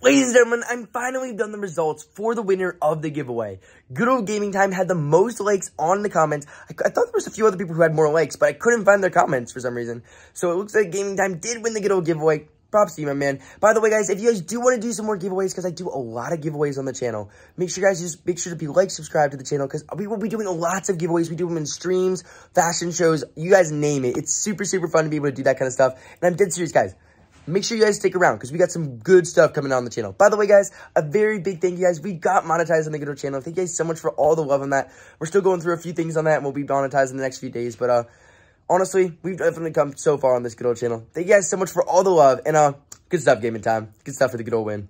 Ladies and gentlemen, I'm finally done the results for the winner of the giveaway. Good Old Gaming Time had the most likes on the comments. I, I, thought there was a few other people who had more likes, but I couldn't find their comments for some reason. So it looks like Gaming Time did win the Good Old giveaway. Props to you, my man. By the way, guys, if you guys do want to do some more giveaways, because I do a lot of giveaways on the channel, make sure, you guys, just make sure to be like, subscribe to the channel, because we will be doing lots of giveaways. We do them in streams, fashion shows, you guys name it. It's super, super fun to be able to do that kind of stuff. And I'm dead serious, guys make sure you guys stick around because we got some good stuff coming on the channel. By the way, guys, a very big thank you guys. We got monetized on the Good Old channel. Thank you guys so much for all the love on that. We're still going through a few things on that and we'll be monetized in the next few days. But uh, honestly, we've definitely come so far on this Good Old channel. Thank you guys so much for all the love and uh, good stuff gaming time. Good stuff for the Good Old win.